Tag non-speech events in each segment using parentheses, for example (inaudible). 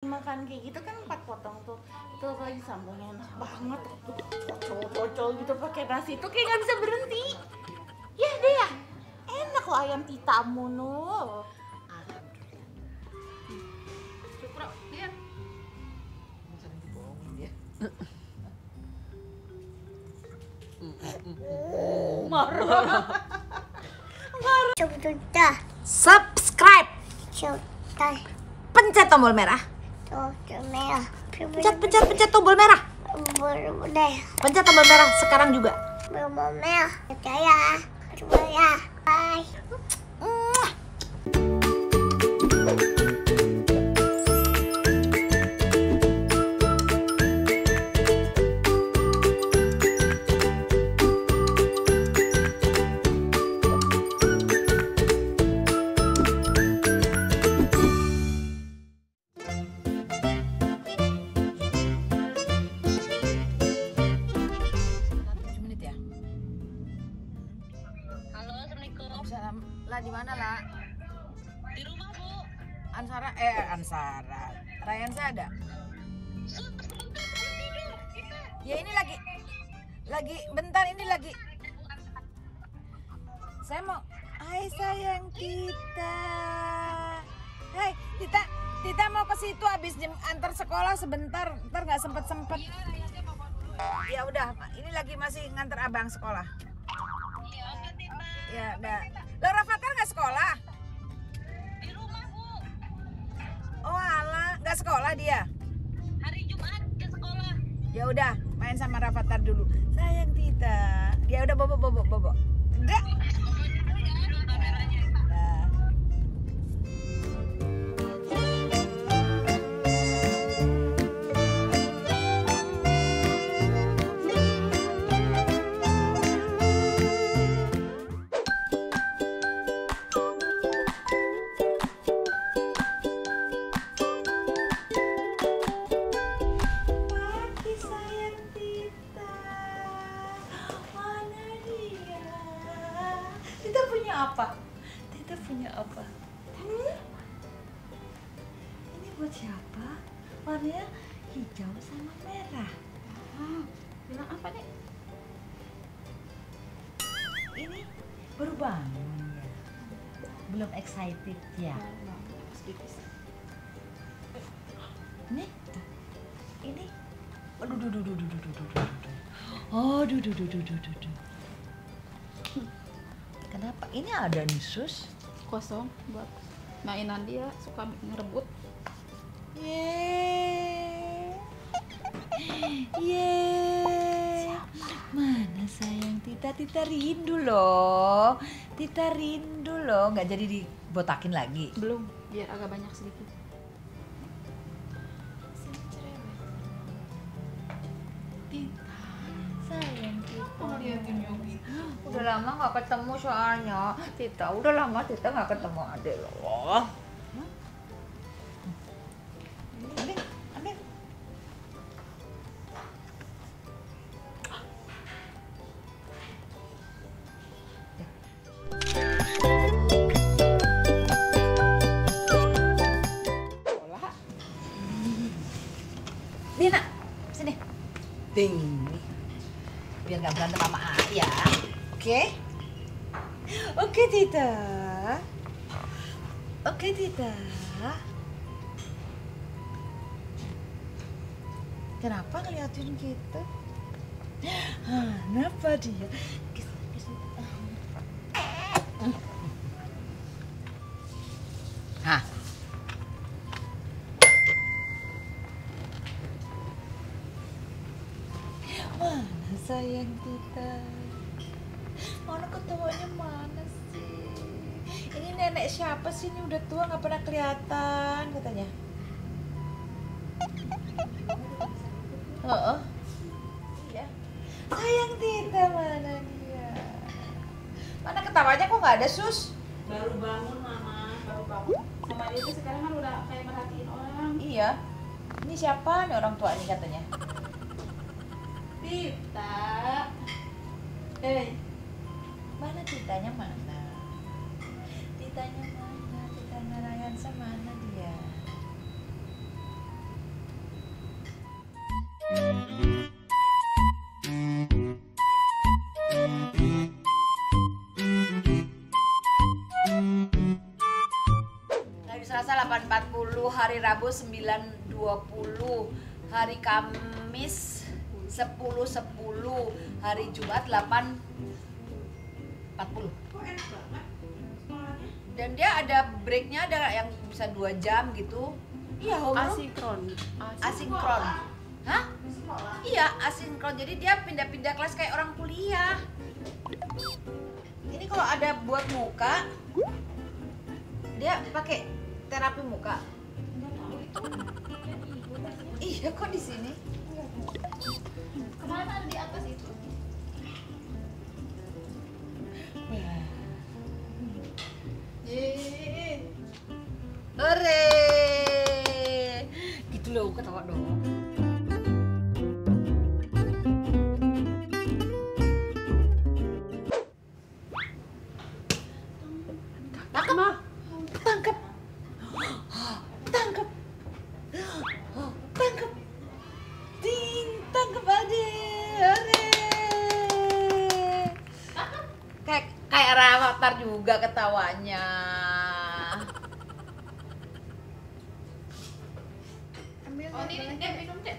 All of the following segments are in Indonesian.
makan kayak gitu kan empat potong tuh. Tuh lagi sambelnya enak banget. Tuh cocol-cocol gitu pakai nasi tuh kayak nggak bisa berhenti. Ya deh ya. Enak loh ayam titamu nuh Cukro, lihat. marah. (laughs) Coba Subscribe, pencet tombol merah. Merah. Pencet, pencet, pencet tombol merah. Pencet tombol merah sekarang juga. boleh merah. Percaya, coba ya. Bye. Ansara eh Ansara. Rayansa ada? Kita. Ya ini lagi lagi bentar ini lagi saya mau Hai sayang Tita Hai Tita Tita mau ke situ habis jem, antar sekolah sebentar ntar nggak sempet sempet ya udah ini lagi masih ngantar abang sekolah Iya, ya udah lo Rafathar nggak sekolah nggak sekolah dia? Hari Jumat ke sekolah. ya udah main sama Rafathar dulu. Sayang Tita. Dia udah bobo bobo bobo enggak siapa? Ini? Ini buat siapa? Warnanya hijau sama merah. Ah, bilang apa nih? Ini baru bangun ya. Belum excited ya? Nih, ini. Aduh, duh, duh, duh, duh, duh, duh, duh. Oh, duh, duh, duh, duh, duh, duh. Kenapa? Ini ada nih, Sus kosong buat mainan dia suka ngerebut Yeay. Yeay. Mana sayang Tita? Tita rindu loh. Tita rindu loh. Nggak jadi dibotakin lagi. belum biar agak banyak sedikit Udah lama nggak ketemu soalnya. Tita, udah lama Tita nggak ketemu adek loh. Tita. Oke, Tita. Kenapa ngeliatin gitu? Kenapa dia? Hah? Mana sayang Tita? Mana ketawanya mana sih? Ini nenek siapa sih? Ini udah tua nggak pernah kelihatan katanya. Heeh. Iya. Sayang Tita mana dia? Mana ketawanya kok nggak ada sus? baru bangun mama baru bangun sama dia tuh sekarang kan udah kayak merhatiin orang Iya. Ini siapa nih orang tua ini katanya? Tita eh Mana titanya mana? ceritanya mana cerita narayan sama mana dia Hari Selasa 8.40, hari Rabu 9.20, hari Kamis 10.10, hari Jumat 8.40 dan dia ada breaknya ada yang bisa dua jam gitu? Iya homeroom Asinkron. asinkron. Hah? Iya asinkron. Jadi dia pindah-pindah kelas kayak orang kuliah. Ini kalau ada buat muka dia pakai terapi muka. Iya kok di sini? Kemarin ada di atas itu. Hore. Gitu loh ketawa dong. Juga ketawanya. Oh, ini dia minum deh.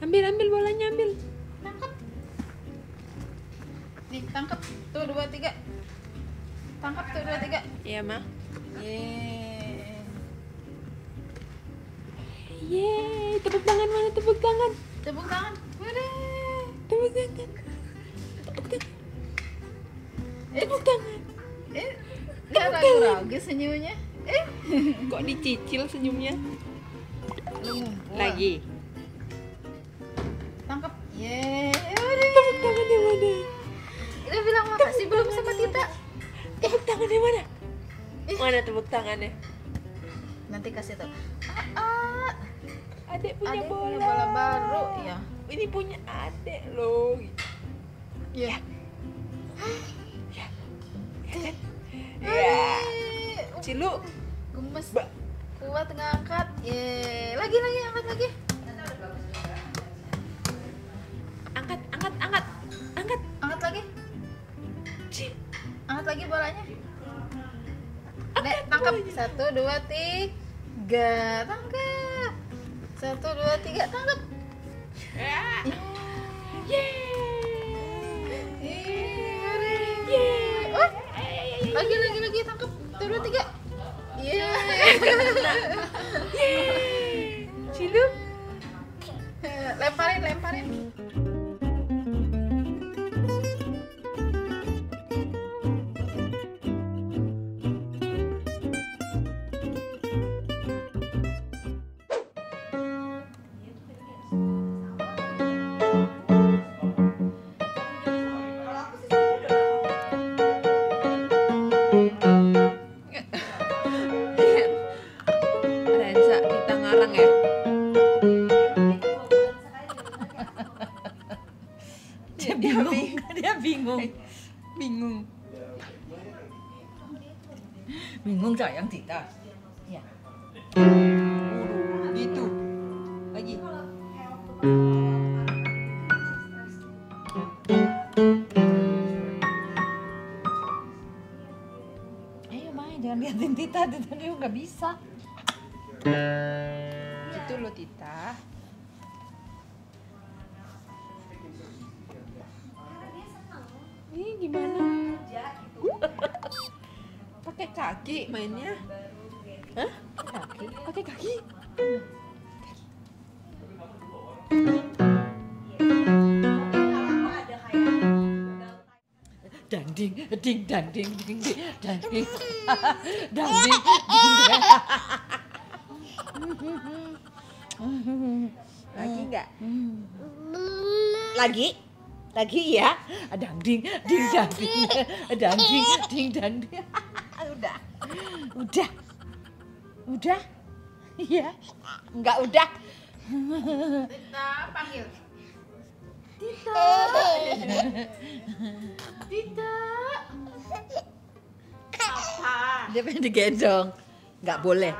Ambil ambil bolanya ambil. Tangkap. Nih, tangkap. Tuh, dua, tiga. Tangkap tuh, dua, tiga. Iya mah. Yeay. Yeay, tepuk tangan mana tepuk tangan? Tepuk tangan. Hore. Tepuk tangan. Tangan. Tepuk tangan. Eh, nggak ragu-ragu senyumnya. Eh, Kok dicicil senyumnya? lu ngumpul. Lagi. Tangkap. Hore. Tepuk tangannya mana? Udah bilang makasih belum sama Tita? Tepuk tangannya mana? Mana tepuk tangannya? Nanti kasih tau. Ah, ah. Adek punya Adek bola. punya bola baru. Ya. Ini punya adek loh. Ya. Ya kan? Ya. Cilu. Gemes. Ba- Kuat ngangkat. Yeay. Lagi lagi angkat lagi. Angkat, angkat, angkat. Angkat. Angkat lagi. Angkat lagi bolanya. Nek, tangkap. Satu, dua, tiga. Tangkap. Satu, dua, tiga. Tangkap. Ya. Yeay. Tangkap. Satu, dua, tiga. Bingung. Bingung. Bingung. Sayang Tita. Ya. Gitu. Lagi. Ayo main, jangan liatin Tita, Tita dia nggak bisa. Gitu loh Tita. Gimana? Pakai kaki mainnya? Hah? Kaki? Pakai kaki? Danding, ding, danding, ding, ding, danding, (laughs) danding, ding, Lagi nggak? Lagi? Lagi ya? Danding, ding, danding, danding, ding, danding. (laughs) Udah, udah, udah, iya, enggak udah. Kita panggil. (laughs) Dia pengen digendong, nggak boleh.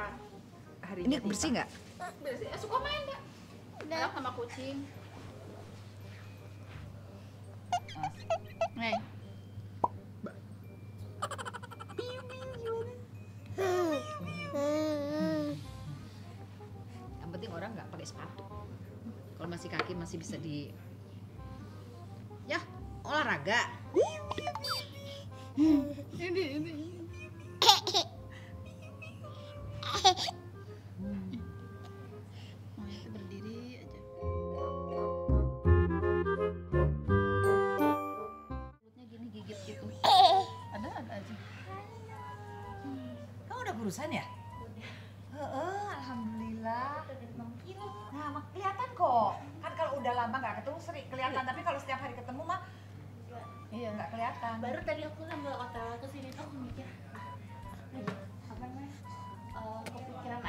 Hari Ini bersih nggak? Bersih. Eh, suka main nggak? Sama kucing. Nih. Yang penting orang nggak pakai sepatu. Kalau masih kaki masih bisa di ya olahraga. Ini ini.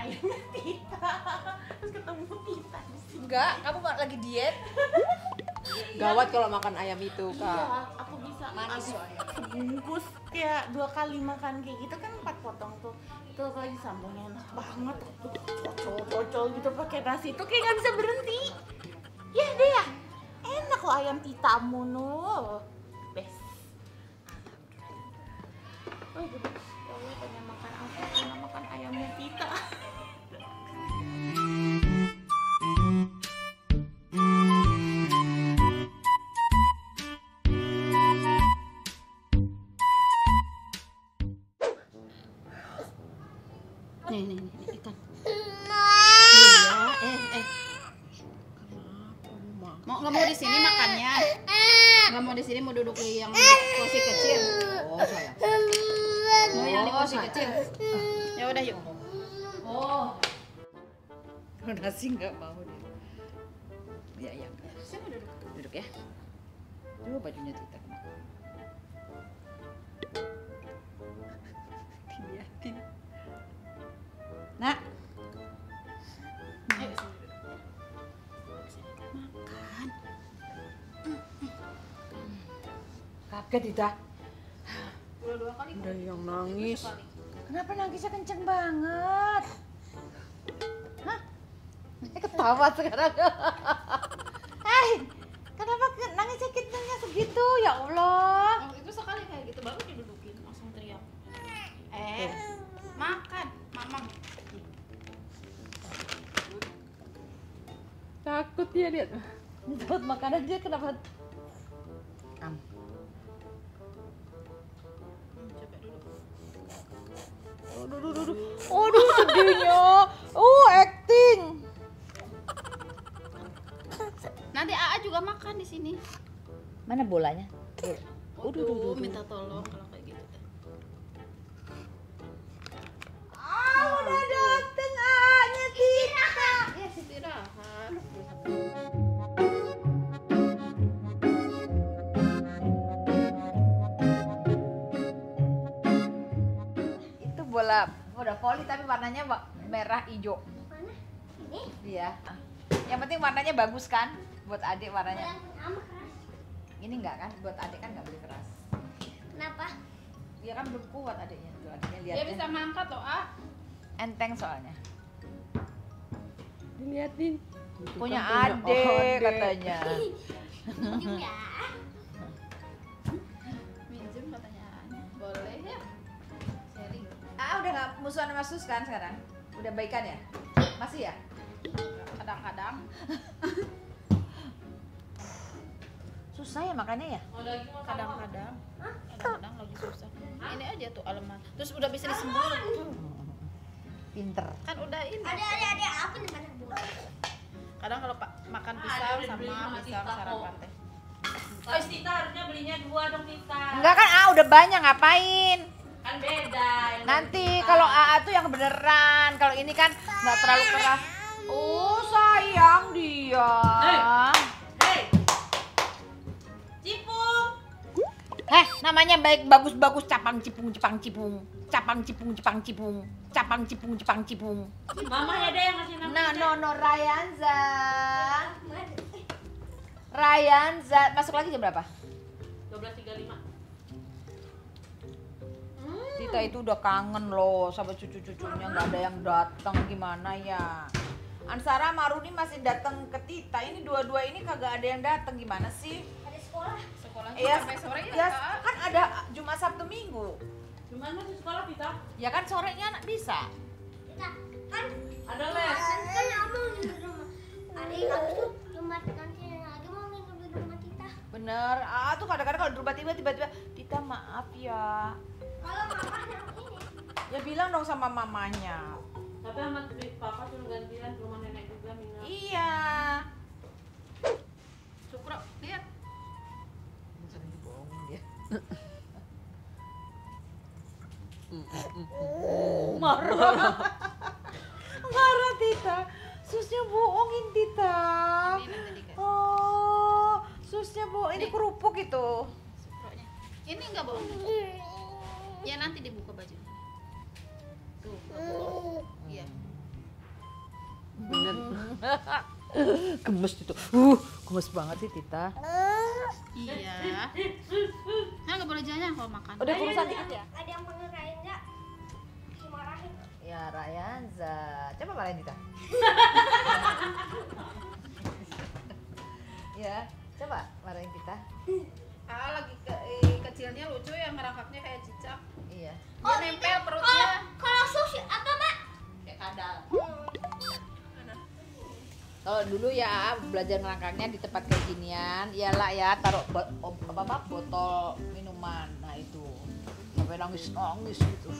Ayamnya Tita terus ketemu Tita di sini. Enggak kamu lagi diet. Gawat kalau makan ayam itu, Iya, Kak. aku bisa Manis soalnya. sebungkus kayak dua kali makan kayak gitu kan empat potong tuh. Tuh lagi sambungnya enak banget. Tuh cocol-cocol gitu pakai nasi. Tuh kayak nggak bisa berhenti. Ya deh ya. Enak kok ayam titamu nuh nasi nggak mau dia. Ya ya duduk. Duduk ya. Dulu bajunya Tita diliatin nak. Makan Kaget dua-dua kali Ada yang nangis. Kenapa nangisnya kenceng banget? (laughs) Eh, ketawa sekarang. Hei, kenapa ke- nangisnya kencengnya segitu? Ya Allah. Oh, itu sekali kayak gitu baru didudukin langsung teriak. Eh, makan, mamam. Takut dia lihat. Buat makanan dia kenapa? Hmm, coba dulu. Aduh, aduh, makan di sini. Mana bolanya? Waduh, minta tolong kalau kayak gitu. Ah, udah dateng A-nya Tita. Ya, istirahat. Itu bola bola voli tapi warnanya wa- merah hijau. Mana? Ini? Iya. Yang penting warnanya bagus kan? Buat adik warnanya. Ini enggak kan? Buat adik kan nggak boleh keras. Kenapa? Dia kan belum kuat adiknya. Tuh adiknya lihat. Dia bisa ngangkat loh, A. enteng soalnya. Diliatin. Punya kan adik katanya. (laughs) Minjem ya. Minjem katanya A-nya. Boleh ya? Sharing. Ah udah nggak musuhan sama Sus kan sekarang? Udah baikan ya? Masih ya? Kadang-kadang. (laughs) Susah ya makannya ya? Kadang-kadang. Kadang-kadang lagi susah. Ini aja tuh aleman. Terus udah bisa disembur. Pinter. Kan udah ini. Ada ada ada apa nih? Kadang kalau pak makan pisang sama pisang sarapan teh. Oh, Tita harusnya belinya dua dong Tita Enggak kan ah udah banyak ngapain? kan beda Nanti kalau AA tuh yang beneran, kalau ini kan nggak terlalu keras. Oh sayang dia. Hei Cipung Heh, namanya baik bagus-bagus capang cipung cipang cipung. Capang cipung cipang cipung. Capang cipung cipang cipung. Mama ya deh yang ngasih nama No no no Ryanza. Ryanza masuk lagi jam berapa? 12.35 Tita itu udah kangen loh sama cucu-cucunya nggak ada yang datang gimana ya? Ansara Maruni masih datang ke Tita. Ini dua-dua ini kagak ada yang datang gimana sih? sekolah. Sekolah iya, sampai sore ya, ya kan ada Jumat Sabtu Minggu. Jumat masih sekolah kita ya kan sorenya anak bisa. Kita kan ada les. kan kamu di rumah. Hari Kamis tuh Jumat nanti lagi mau nginep di rumah kita bener. Ah tuh kadang-kadang kalau di rumah tiba tiba-tiba Tita maaf ya. Kalau mama ini ya bilang dong sama mamanya. Tapi sama papa tuh gantian rumah nenek juga Mina. Iya. Cukup, lihat marah marah Tita susnya bohongin Tita oh susnya bohong ini kerupuk itu. Ini enggak bohong. Ya nanti dibuka bajunya. Tuh, bohong. Iya. (laughs) gemes itu uh gemes banget sih Tita Iya. Nah, nggak boleh jajan kalau makan. udah kurusan dikit ya Ada yang mengerain nggak? Dimarahin. ya Rayanza coba marahin Tita (laughs) ya coba marahin Tita Ah, lagi ke, eh, kecilnya lucu ya ngerangkaknya kayak cicak. iya Dia Kalau dulu ya belajar ngelangkangnya di tempat kayak ginian, iyalah ya taruh bo- apa, apa botol minuman. Nah itu sampai nangis nangis gitu.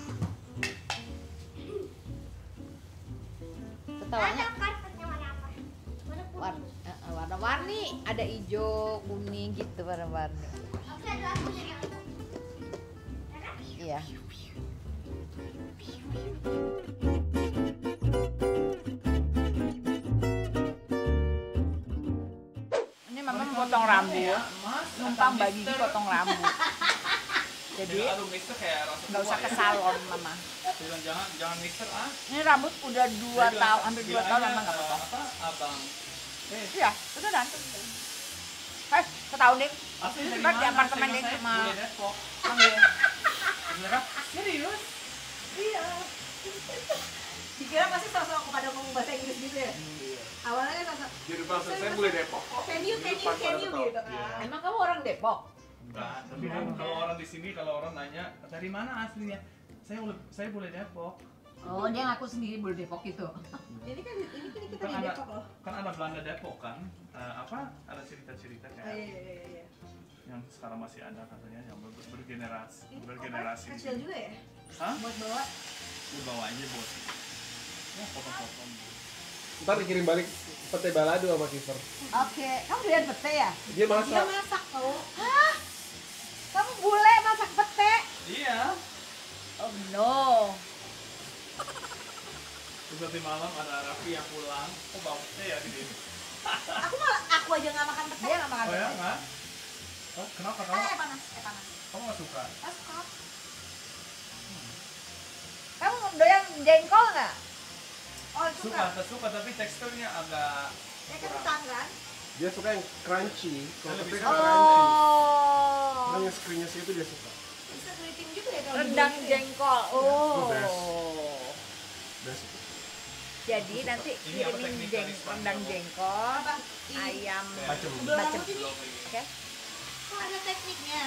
Ketawanya warna warna warna-warni, ada hijau, kuning gitu warna-warni. Iya. Potong rambut, numpang bagi potong rambut. Jadi nggak usah tua ke ya. salon mama. jangan jangan mister ah Ini rambut udah dua tahun, hampir dua tahun mama nggak potong. apa abang eh Iya, dan. Eh, setahun deh. asli dari Ntar di apartemen deh bilang, sama panggil. beneran serius Iya. Dikira pasti sosok pada ngomong bahasa Inggris gitu ya? Awalnya sosok jadi bahasa saya boleh Depok kok can you, can you, can you gitu kan. Iya. Emang kamu orang Depok? enggak tapi kan kalau orang di sini kalau orang nanya dari mana aslinya saya boleh saya boleh Depok Oh, dia ngaku sendiri boleh Depok itu. (laughs) Ini kan ini kan kita kan di Depok loh. kan ada Belanda Depok kan Eh, apa ada cerita-cerita Oh, kayak iya, iya, iya, iya. yang sekarang masih ada katanya yang ber- bergenerasi bergenerasi Kecil juga ya? Hah? Buat bawa. Lu bawa aja bos ya potong-potong Ntar dikirim balik pete balado sama Kiper. Oke, kamu lihat pete ya? Dia masak. masak tau. Hah? Kamu bule masak pete? iya Oh no. Terus nanti malam ada Raffi yang pulang kok bawa teh ya di sini (laughs) Aku malah aku aja nggak makan pete. Dia nggak makan oh ya pete. nggak oh kenapa kamu Eh panas, eh panas. kamu nggak suka Eh, suka. Kamu doyan jengkol nggak? Oh suka suka. suka tapi teksturnya agak Ya kan kan? Dia suka yang crunchy. Kalau lebih kan suka. crunchy. Oh. Yang skrinya itu dia suka. Bisa keriting juga ya kalau Rendang digoreng. jengkol. Oh. best. Best. Jadi nanti Ini apa kirimin jeng rendang jengkol, ayam belum ini Oke. kok ada tekniknya.